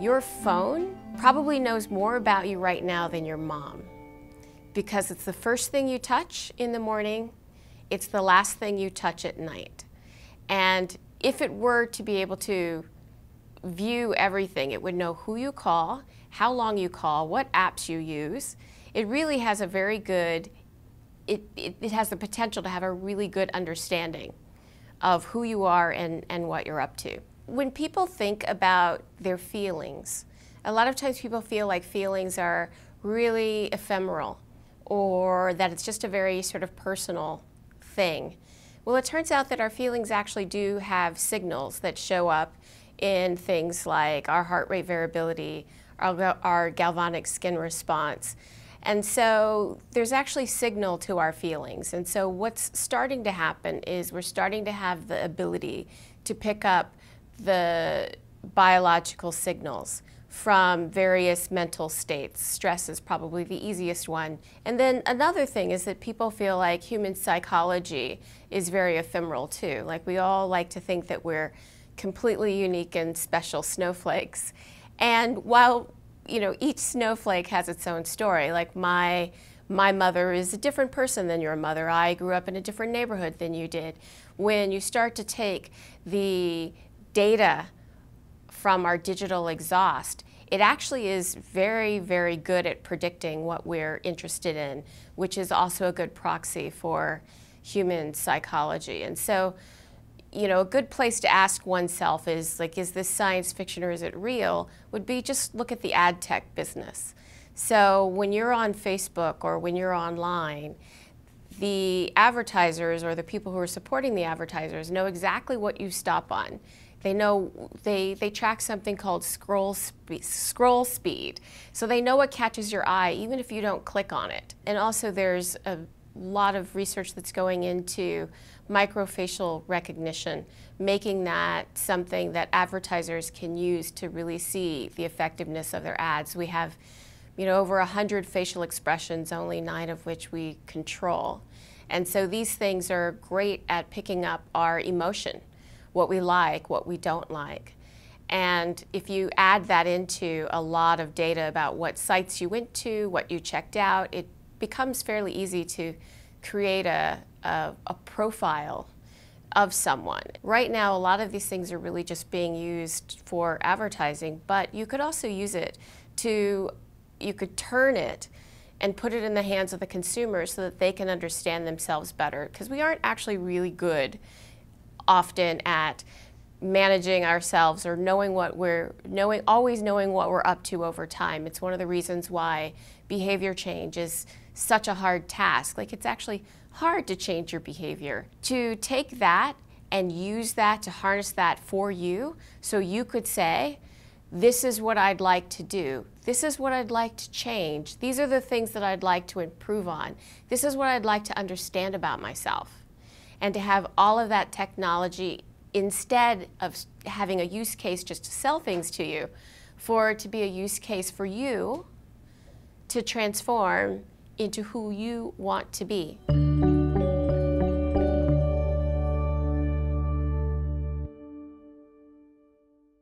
Your phone probably knows more about you right now than your mom because it's the first thing you touch in the morning, it's the last thing you touch at night. And if it were to be able to view everything, it would know who you call, how long you call, what apps you use. It really has a very good, it, it, it has the potential to have a really good understanding of who you are and, and what you're up to. When people think about their feelings, a lot of times people feel like feelings are really ephemeral or that it's just a very sort of personal thing. Well, it turns out that our feelings actually do have signals that show up in things like our heart rate variability, our, our galvanic skin response. And so there's actually signal to our feelings. And so what's starting to happen is we're starting to have the ability to pick up the biological signals from various mental states. Stress is probably the easiest one. And then another thing is that people feel like human psychology is very ephemeral too. Like we all like to think that we're completely unique and special snowflakes. And while you know each snowflake has its own story, like my my mother is a different person than your mother. I grew up in a different neighborhood than you did. When you start to take the data from our digital exhaust, it actually is very, very good at predicting what we're interested in, which is also a good proxy for human psychology. And so, you know, a good place to ask oneself is like, is this science fiction or is it real? Would be just look at the ad tech business. So when you're on Facebook or when you're online, the advertisers or the people who are supporting the advertisers know exactly what you stop on. They know they they track something called scroll spe scroll speed, so they know what catches your eye even if you don't click on it. And also, there's a lot of research that's going into microfacial recognition, making that something that advertisers can use to really see the effectiveness of their ads. We have, you know, over 100 facial expressions, only nine of which we control. And so these things are great at picking up our emotion what we like, what we don't like. And if you add that into a lot of data about what sites you went to, what you checked out, it becomes fairly easy to create a, a, a, profile of someone. Right now, a lot of these things are really just being used for advertising, but you could also use it to, you could turn it and put it in the hands of the consumer so that they can understand themselves better. Because we aren't actually really good often at managing ourselves or knowing what we're knowing always knowing what we're up to over time it's one of the reasons why behavior change is such a hard task like it's actually hard to change your behavior to take that and use that to harness that for you so you could say this is what I'd like to do. This is what I'd like to change. These are the things that I'd like to improve on. This is what I'd like to understand about myself and to have all of that technology instead of having a use case just to sell things to you, for to be a use case for you to transform into who you want to be.